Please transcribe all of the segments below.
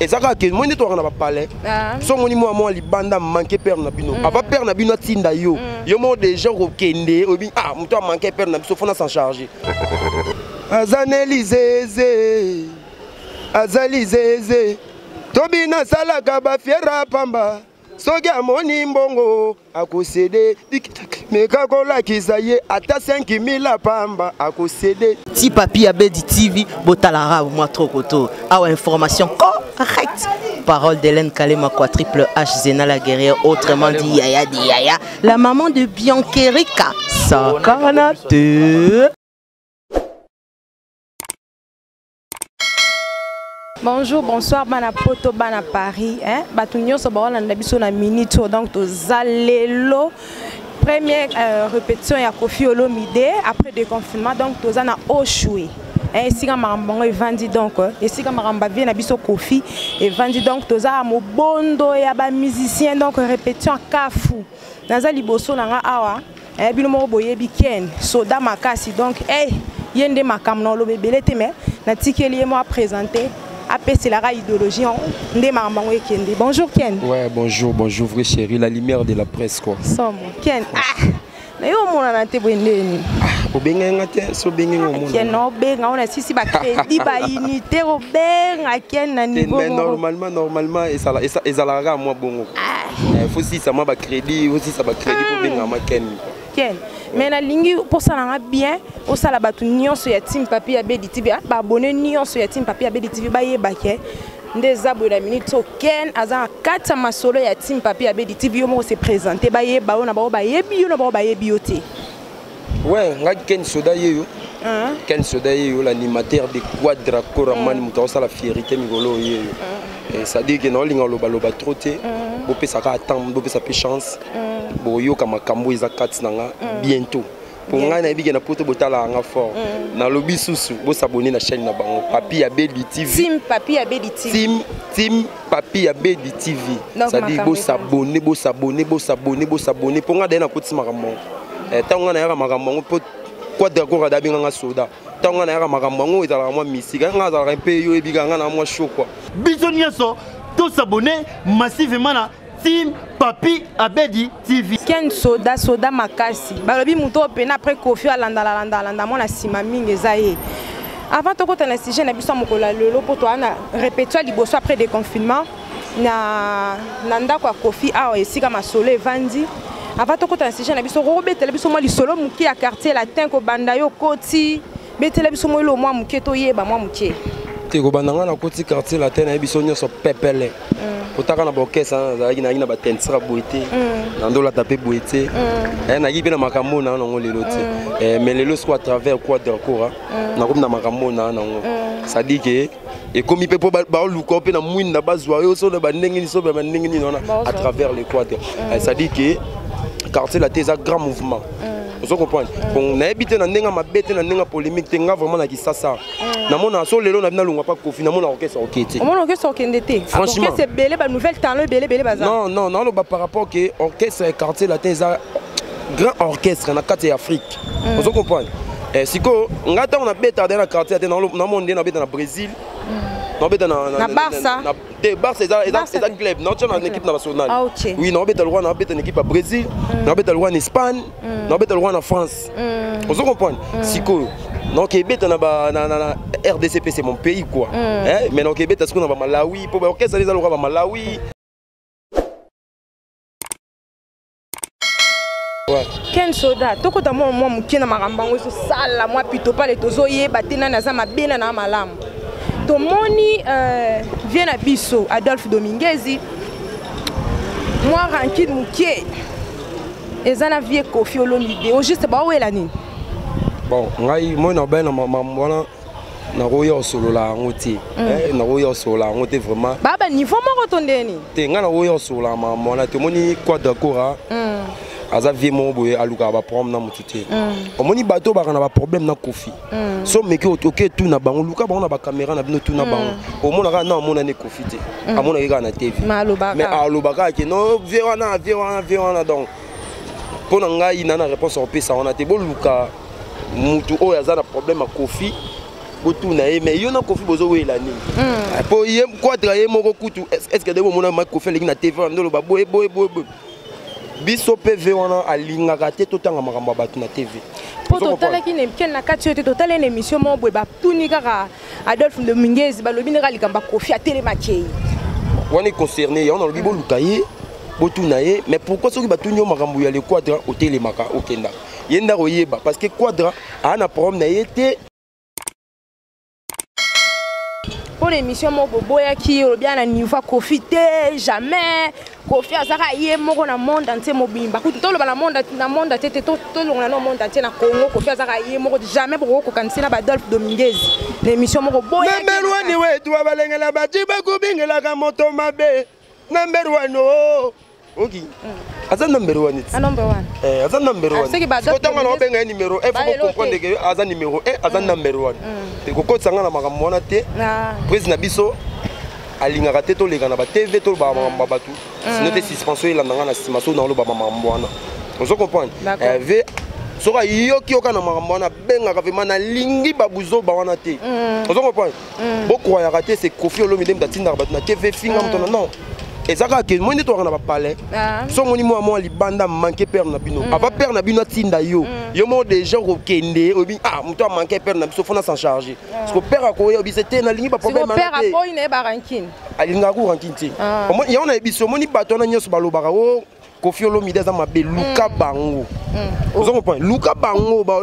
eza kaka ke moi nde tokaka na bapalais ah. so omoni mwa mwa libanda manke père na bino mm. ava père na bino atinda yo mm. yo moko déjà okokende oyebi ah moto amanke père na biso fona s'en charge aza na elizeze aza lizeze tobi nasalaka bafiera pamba soki amoni mbongo akosede meka kolakisa ye ata 5000 pamba akosede ti papi ya bedi tv botalaka mwa trokoto awa information correct parole d'Hélène Kalema quoi triple H Zena la guerrière autrement dit Yaya dit Yaya la maman de Biancherika Sakanate Bonjour, bonsoir, bana poto, bana Paris. Hein? Bato nyonso baolanda biso na minute oyo donc toza lelo première euh, répétition ya Koffi Olomide après déconfinement donc toza na Oshwe. Hein, esika makambo yango evandi donc euh, esika makambo bavie na biso Koffi evandi donc toza mobondo ya ba musiciens donc répétition Kafu. Naza liboso na nga awa eh bino moko boyebi ken soda makasi donc eh ye nde makambo na oloba ebele te mais natikeli ye mo apresente apeselaka idéologie yango nde makambo yango ekende bonjour ken ouais bonjour bonjour vrai chéri la lumière de la presse quoi somo ken ah na yo omonana te boye ndenge nini ah, obengai nga te so obengi nga omona ken obenga ona sisi bacrédit baunité obenga ken na niveau mais normalement normalement ezalaka kaka mwa bongo ah. Eh, faut si ça m'a ba crédit, faut si ça ba crédit pour bien ma ken. Ken. Mais na lingi pour ça na bien, au sala batu nyonso ya team papi ya Bedi TV, ah, ba abonné nyonso ya team papi ya Bedi TV ba yeba ke nde zabwe na minute so ken aza na kati ya masolo ya team papi ya bedi tv yo moko se présente bayeba yo na bango bayebi yo na bango bayebi yo te Ouais, nga Ken Soda yeyo. Ah. Ken Soda yeyo l'animateur de Quadra Coraman mm. mutu la fierité migolo yeyo. Mm. Et ça dit que non linga loba loba trop te. Mm. Bo pesa ka temps, bo pesa pe chance. Mm. Bo yoka makambo eza kati na nga mm. bientôt. mpo ngai nayebi ke na poto botalaka nga fort mm. nalobi susu bosabone na chaîne na bango papi ya beli tv team papi ya beli tv team team papi ya baby tv sadi bosabone bosabone bosabone bosabone mpo ngai daye nakotisi makambo yango eh, ntango ngai nayaka makambo yango mpo quadragora da abenga ngai soda ntango ngai nayaka makambo yango ezalaka mwa misika ngai azalaka mpe yo oyebika ngai na mwa shokwa biso nyonso tosabone massivement na Team Papi Abedi TV. Ken soda soda makasi. Balobi moto opena après Kofi alanda la landa landa mwana sima mingi eza ye. Avant tokota na sujet na biso mokolo ya lelo mpo toana répétition liboso après déconfinement na na ndako ya Kofi awa esika masolo evandi. Avant tokota na sujet na biso kokobetela biso mwa lisolo moke ya quartier latin kobanda yo koti betela biso moyelo mwa moke toyeba mwa moke te kobanda ngai nakoti quartier latin nayebi biso nyonso pepele mm. kotaka na baorkestre wana nazalaki nayaki na batensra boye te mm. na ndolata mpe boye te mm. eh, nayaki mpe na makambo oyo naa nango lelo te eh, mais lelo siko à travers quadre coura nakomi na makambo oyo naa nango sadike ekomi mpe mpo baoluka mpe na mwinda bazwa yo so na bandenge nini so bandenge nini wana à travers le quadre mm. c'est-à-dire que quartier latin eza grand mouvement mm. ozo comprendre bon nayebi te na ndenge mabe te na ndenge polémique te nga vraiment na kisasa mm. namona so lelo na bino alongwa mpa kofi namona orchestre oke te omona orchestre okende te franchement ebele banouvelle talent ebele ebele baza non non naoloba par rapport ke orchestre ya quartier latin eza grand orchestre na kati ya afrique mm. ozo comprendre eh, sikoyo ngai ntango nabeta de na quartier te namoni nde nabeta na brésil mm. nabeta na barça te barça eza club naotya na équipe na nationale ah, oui naobeta lokwa naobeta na équipe ya brésil mm. naobeta lokwa na espagne naobeta lokwa na france ozo comprendre sikoyo donc ebeta na ba na na, na RDC pe c'est mon pays quoi mm. hein mais donc ebeta siko na ba Malawi po ba orchestre les aloka ba Malawi ken soda tokota mwa mwa moke na makambo yango ezosala mwa pitopale tozoyeba te nani aza mabe na na malamu tomoni euh, vie na biso adolphe dominguezi mwa rankine moke eza na vie kofi olomide o juste baowela nini bon ngai moi na bai na mambo wana nakoya kosolola yango te mm. eh, nakoya kosolola yango te vraiment baba niveau moko to ndeni te ngai nakoya kosolola mama wana tomoni quoi d'accord ah. mm. aza vie moko boye alukaka baproblème na motu te mm. omoni bato baka na baproblème na kofi so meki oke etuna bango luka bango na bacaméra na bino tuna bango omonaka na amonani kofi te amonaki kaka na tv mais alobaka ke no vie wana vie wana vie wana donc mpo na ngai na na réponse akopesa wana te boluka mutu oyo aza na problème ya kofi botuna ye mais yo na kofi bozowela nini hmm. po ye quadra ye moko kutu estce de bomona ma kofi aleki na tv wana ndoloba boye boye boye boye biso pv wana alingaka te totanga makambo ya bato na tv po totalaki kene na kati oyo te totali na émission moko boye batuni kaka adolphe ndomingezi balobi ndeka likambo ya kofi atelemaki ye wana econcerne yango nalobi boluka ye botuna ye mais pourquoi soki batuni yo makambo ya lequadra otelemaka okendaka ye nda koyeba parce que quadra aa na problème na ye te mpo na émission moko boboyaki olobi ya na niveau ya kofi te jamais kofi azaka ye moko na monde entier mobimba kutu toloba na monde na monde entier te tolongola no monde entier na congo kofi azaka ye moko jamais bokokokanisi na badolphe dominguez na émission moko boyaki memeluani wetu abalengela baji bakobingelaka moto mabe Number one oh. Oki. Mm. Aza number one. A ah, number one. Eh, aza number ah, one. Soki ba docteur. Kotanga na benga numéro 1 faut comprendre que aza numéro 1, aza mm. number 1. Mm. Te kokotsa nga na makambo wana te. Ah. Prise na biso alingaka te toleka na ba TV to ba makambo bato. Sinon te suspension elanda nga na sima so na oloba makambo wana. Ozo comprendre? Eh, soki ayoki yoka na makambo wana abengaka vraimen nalingi babuzoba wana te ozo comprendre mm. bo croyaka te c'est Kofi Olomide mutu atindaka bato na TV finga moto na mm. non eza kaka ke moi nde towaka na bapalais ah. so omoni mwa mwa libanda manke père na bino mm. ava père na bino atinda yo mm. yo moko déjà okokende oyebi ah moto amanke père na biso fona s'en charge ah. parce que père akoya obise te nalingi baproblème alingaka ko rankine te ah. yango nayebi so omoni bato wana nyonso balobaka o oh, Kofi Olomide aza mabe luka mm. bango mm. ozo comprendre luka bango ba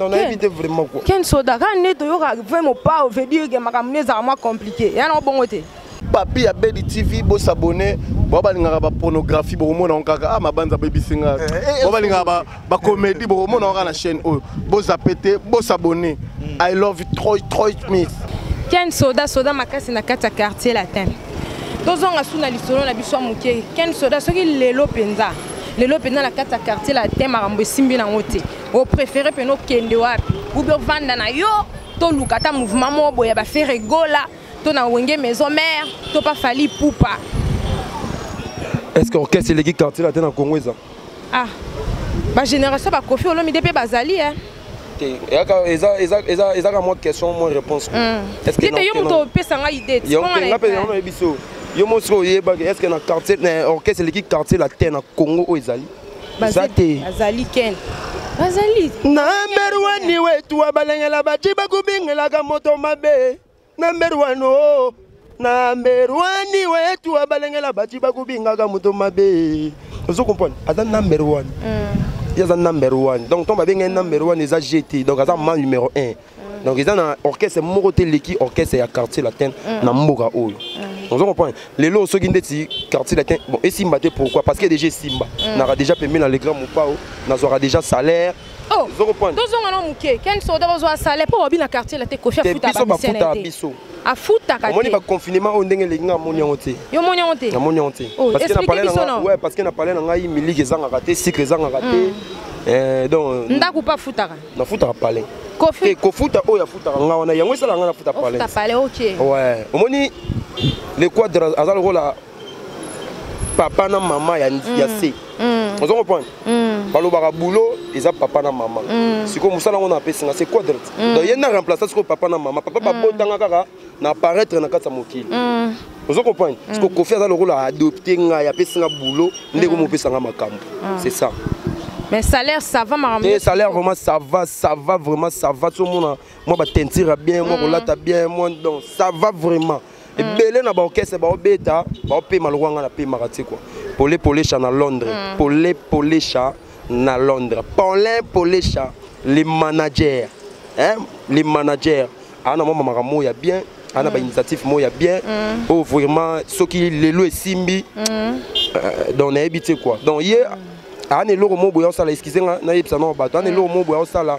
on a évité vraiment quoi Ken Soda quand neto yoka vraiment pas veut dire que makambo ne ezalaka mwa compliqué ya na bongo te papi ya bedi tv bosabone bao balingaka bapornographie bokomonango kaka a ah, mabanza bebisi nga eh, eh, eh, bao balingaka ba comedy bo mona waka na chaîne oyo bo zapete bo s'abonner mm. i love troy troy smith ken soda soda makasi na kati ya quartier latin tozonga su na lisolo na biso ya moke ken soda soki lelo mpenza lelo mpenza na kati ya quartier latin makambo esimbi nango te opréféré mpenza okende wapi ube ovanda na yo toluka ata mouvement moko boye ya bafere gola to na wenge maison mare to pa fali pupa est ce que orchestre eleki quartier latin na congo eza ah ba génération ba kofi olomide mpe bazali eh. ezaka mwa question mwa réponse hmm. yo moto opesa ngai idée biso yo mo soki oyebaki est ce que na quartier na orchestre eleki quartier latin na congo oyo ezali eza te azali ken azali na mberuani wetu abalengela baji bakumingelaka moto mabe na mberwano na mberwani wetu abalengela bati bakubingaka moto mabe ozo comprendre aza number one mm. ye aza number one donc ntango babenga ye number one eza gt donc aza ma numéro 1 mm. donc eza na orchestre moko te eleki orchestre ya quartier latin mm. na mboka oyo ozo comprendre lelo soki ndeti quartier latin bon esimba te pourquoi parce que déjà esimba naka déjà pembe na le grand mopao nazwaka déjà salaire Oh, tozonga na moke ken soda bazwa salaire mpo babi na quartier la te kofi afuta bafuta biso afutaka omoni baconfinement oyo ndenge eleki nga amoni yango te yo omoni yango te namoni yango te oh, parce que na pale na ngai miliki ezangaka te sikre ezangaka te hmm. eh, donc ndako mpe afutaka nafutaka pale te kofuta oyo afutaka nga wana yango esalaka nga nafuta pale omoni le quadre aza lokola papa na mama ya, mm. ya se mm. ozo comprendre mm. balobaka boulot eza papa na mama mm. sikoyo mosala yango napesi nga se quadrat mm. donc ye na remplace sikoyo papa na mama papa mm. babotanga kaka na apparaître na kati ya mokili mm. ozo comprendre mm. sikoyo kofi aza lokola adopte ngai apesi nga boulot nde mm. komopesa nga makambo mm. c'est ça mais salaire ça va makambo te salaire vraiment ça va ça va vraiment ça va tozomona mwa batentire bien mwa mm. kolata bien mwa donc ça va vraiment ebele mm. na baorchestre baobeta baopema lokola ngai napemaka te kua pole polesha na londres mm. pole polesha na londres paulin polesha le manager hein? le manager aa na mwa mamaka moko ya bien aa na mm. bainitiative moko ya bien oyo oh, vraiment soki lelo esimbi euh, donc nayebi te kua donc ye aa na eloko moko boye osala eskize nga nayebisa nao bato aa na eloko moko boye osala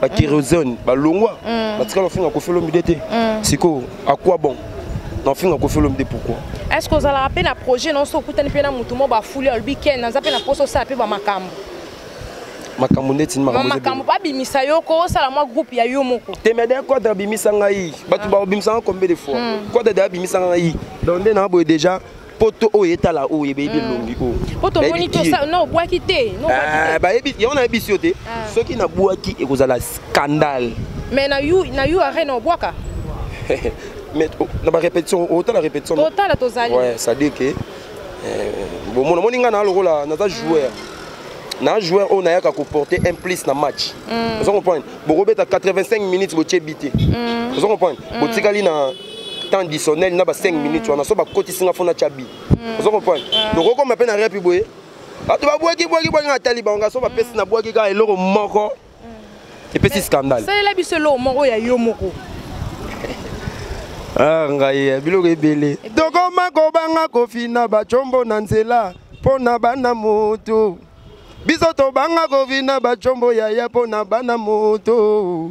bakirozone balongwa batikala ofinga kofi olomide te sikoyo akwa bon na ofinga kofi olomide pourquoi est ce que ozalaka mpe na projet na oso okutani mpe na motu mo bafuli alobi ken naza mpe na mposa osala mpe bamakambo makambo ndeti makambo babimisa yo ko osala mwa groupe ya yo moko te mais daya quadre abimisa ngai bato ah. babimisanga combien de fois quadre daya abimisa ngai donc nde naa boye déjà poto oyo etala oyo ebe yebi elongi oyo poto moni to sa non bwaki te non bwaki te eh, ba yebi yango na yebi sio te ah. soki na bwaki ekozala scandale mais na you na you arena obwaka mais oh, na ba répétition autant la répétition autant la tozali ouais ça dit que eh, bon mon moni nga na lokola na za joueur na joueur oyo nayaka koporte un plus na match mm. ozo comprendre bokobeta 85 minutes botie bite mm. ozo comprendre mm. botikali na temps dissonnel na ba 5 minutes wana so bakotisi nga fona tya bi hmm. ozo comprendre hmm. donc okoma mpe na repi boye bato babwaki bwaki bwaki nga tali bango nga so bapesi hmm. na bwaki kaka eloko moko epesi scandale salela biso eloko moko ya yo moko ah, ngai eh, biloko ebele tokoma kobanga kofina bacombo na nzela mpo na bana moto biso tobanga kofina bacombo yaya mpo na bana moto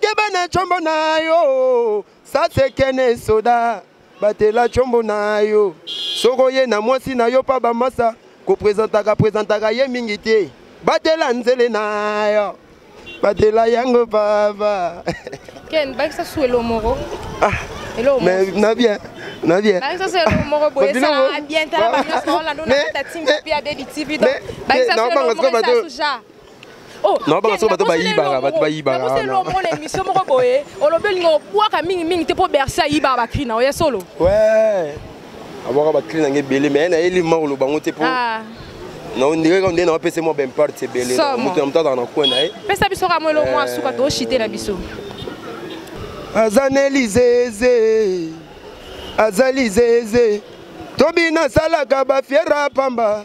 keba na combo na yo sasekene soda batela combo na yo soko ye na mwasi na yo mpa bamasa koprezentaka prezentaka ye mingi te batela nzele na yo batela yango papa ken bakisa su elo moko ah, elo mais na bien na bien bakisa su elo moko boye esala bien tala banyoso olanda na tata timba mpe abebi tibi donc bakisa su elo moko esala su ja Oh, na banga soki bato bayibaka bato bayibaka wana elombo na émission moko boye olobi olinga obwaka mingi mingi te mpo berse ayibaka bakri na oya solo we abwaka bakri nange ebele me na yeli ma oloba ngo te mpo ah. ndenge nde na bapesa mwa baimparte ebele moto na moto azala na kwe na ye pesa biso kaka mwa eloko mwa suka eh. toshite na biso aza na elizeze aza lizeze tobi nasalaka bafiera pamba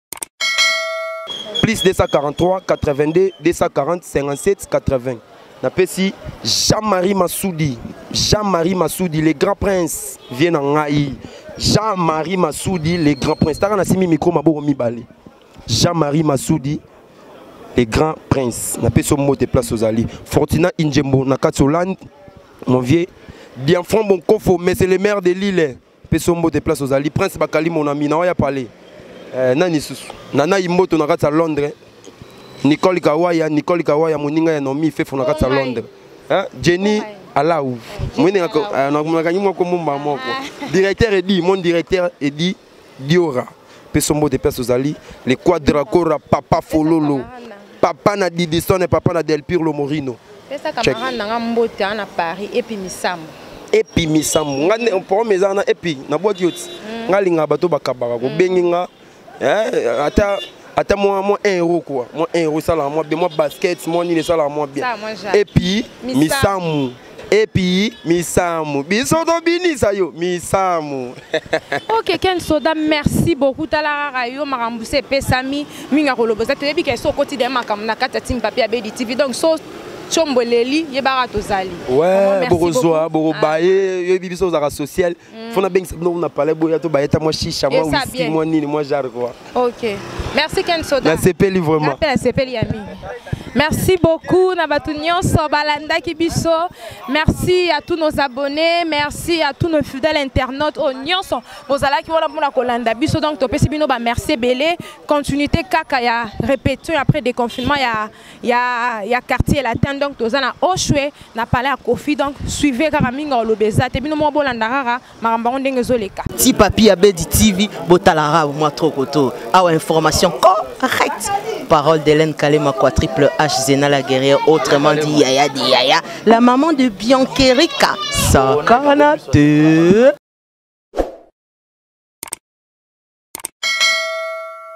plus 243 82 240 57 80 napesi jean-marie masudi jean-marie masudi le grand prince vie na ngai jean-marie masudi le grand prince taka nasimbi mikro maboko mibale jean-marie masudi le grand prince napesi omote place ozali fortina injembo na kati hollande mon vieux bienfranc bonkofo mais c'est le maire de lille peso mbote place ozali prince bakali mon ami na oya pale eh, nani susu nana imboto na kati ya londres nicole kawaya nicole kawaya moninga ya nomi fefo na kati ya londres eh, jenny alau mwene eh, nakangi mwa kombo mbaa moko ah. directeur edi mon directeur edi diora peso mbote place ozali le quadracora papa fololo papa na didison et papa na del pirlo morino pesa camarade na nga mbote na paris epi misambo epi misambo nga problème eza wana epi nabwaki yo ti mm. nga linga bato bakabaka kobengi mm. nga eh, ata ata mwa mwa 1 euro kua mwa 1 euro esalaka mwa bien mwa basket mwa nini esalaka mwa bien epi misambo epi misamu biso tobinisa yo misamu ok ken soda merci beaucoup tala kaka yo makambo se epesami mingi ya koloba eza toyebi kese okoti dai makambo na kati ya tim papi ya bedi tv donc so combo eleli yebaka tozali bokozwa bokobaye ah. yebi biso ozalaka sociale mm. faut nabengisa bino kuna palais boya to bayeta mwa shisha mwa wiski mwa nini mwa genre quoi ok merci ken soda nasepeli vraiment mpe nasepeli ya mingi Merci beaucoup na bato nyonso balandaki biso. Merci à tous nos abonnés, merci à tous nos fidèles internautes au nyonso bozalaki wana mpona kolanda biso donc topesi bino ba merci ebele continuité kaka ya répétition après déconfinement ya ya, ya quartier latin donc toza na oshwe na palais ya kofi donc suivez kaka mingi oloba eza te bino moko bolanda kaka makambo yango ndenge ezoleka ti papi ya bedi tv botalaka mwa trokoto awa information correct parole d'Hélène Kalema quoi triple H Zena la guerrière autrement dit Yaya dit Yaya la maman de Biancherika Sakana te